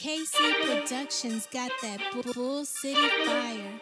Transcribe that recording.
KC Productions got that Bull City fire.